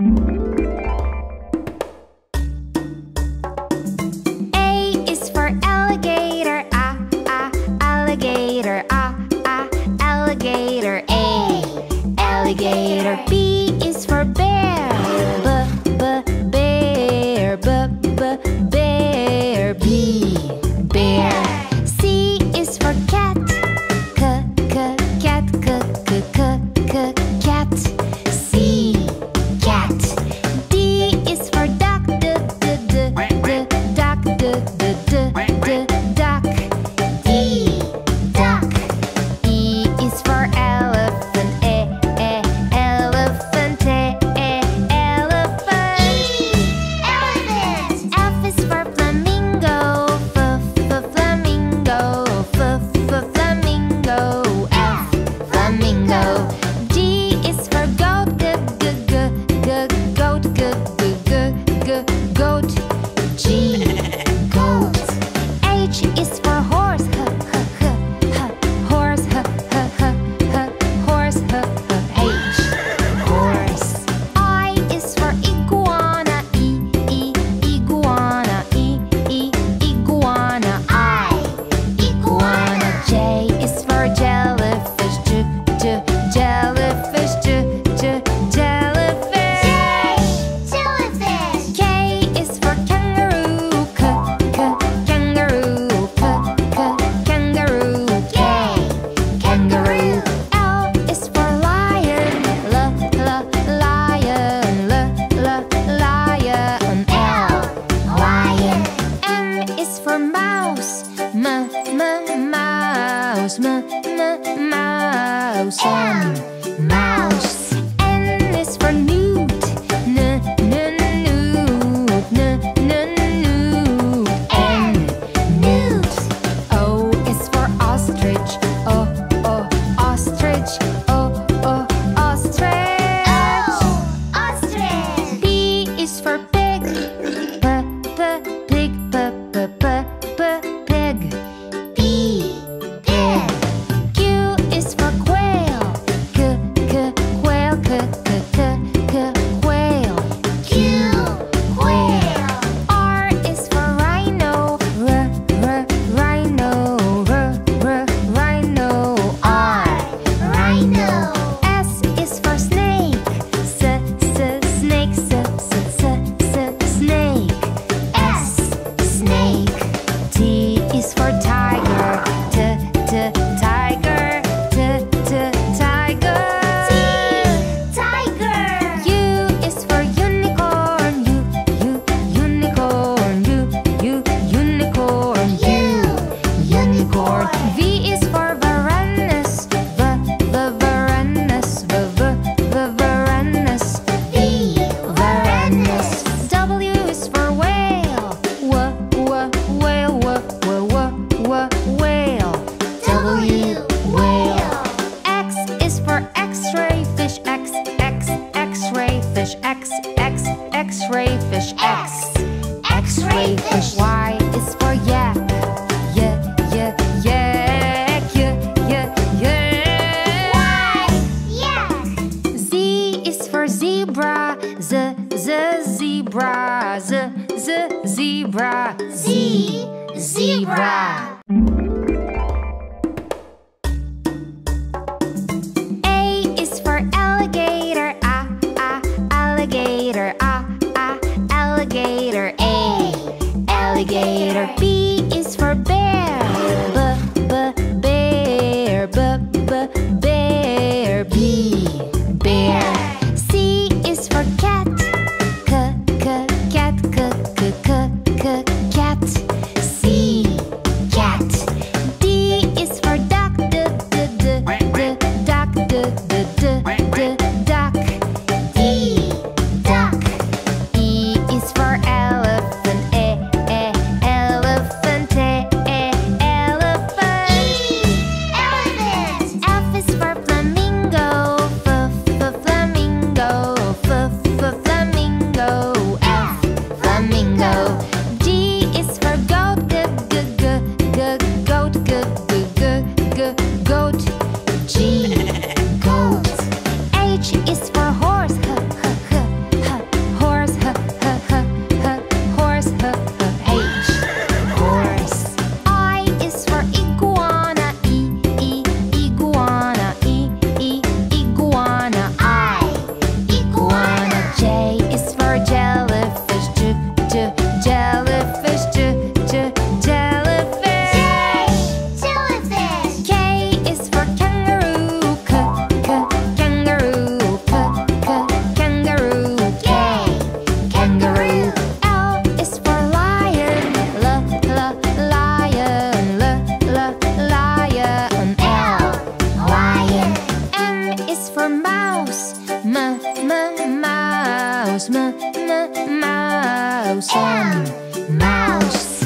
A mouse. M mouse. Mouse.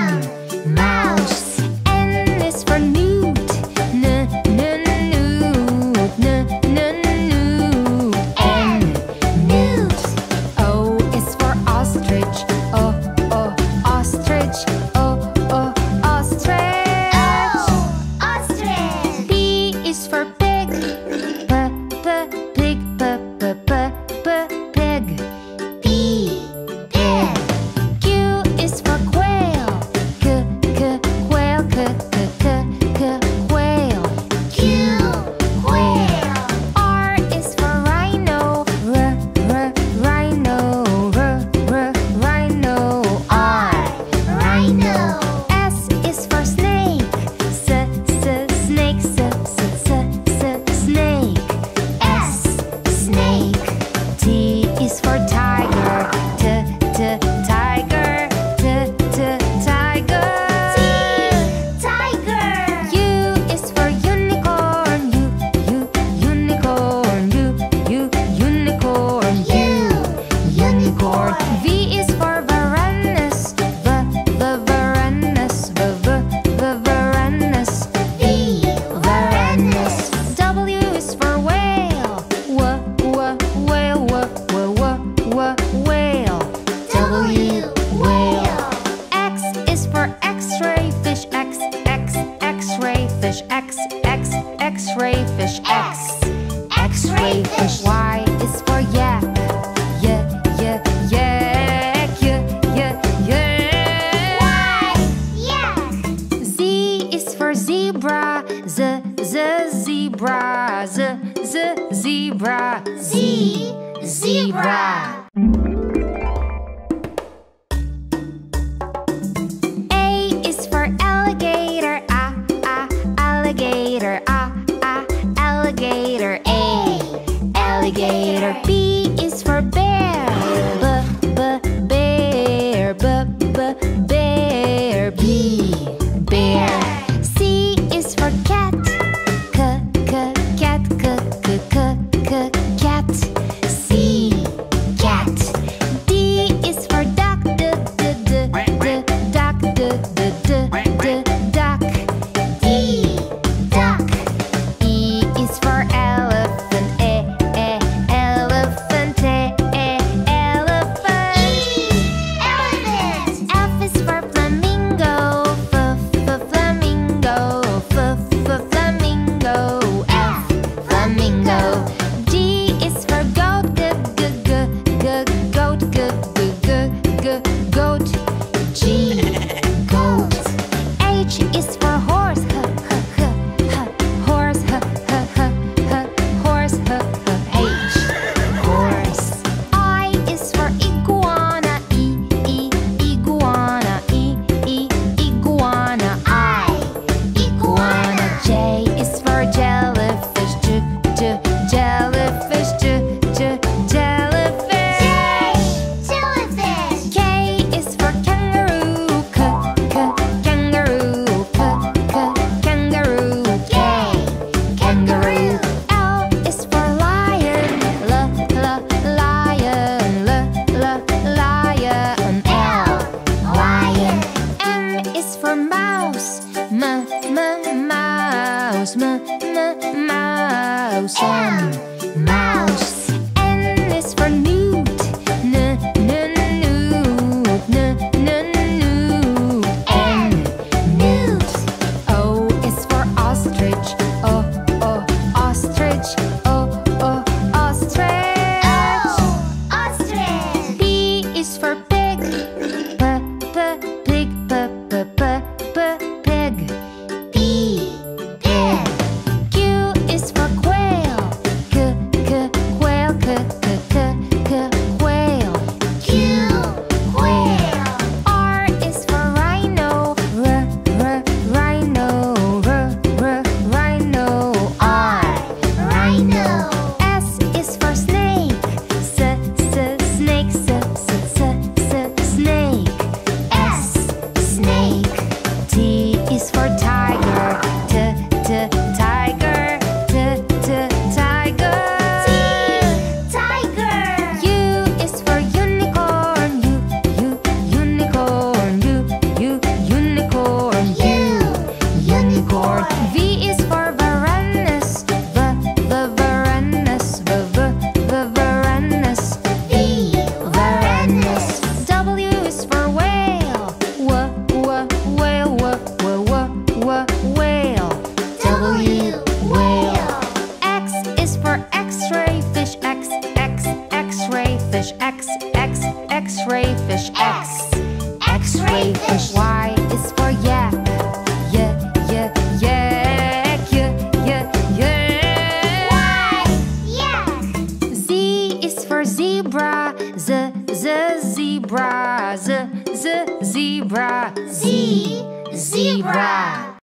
Mouse. M W. mouse.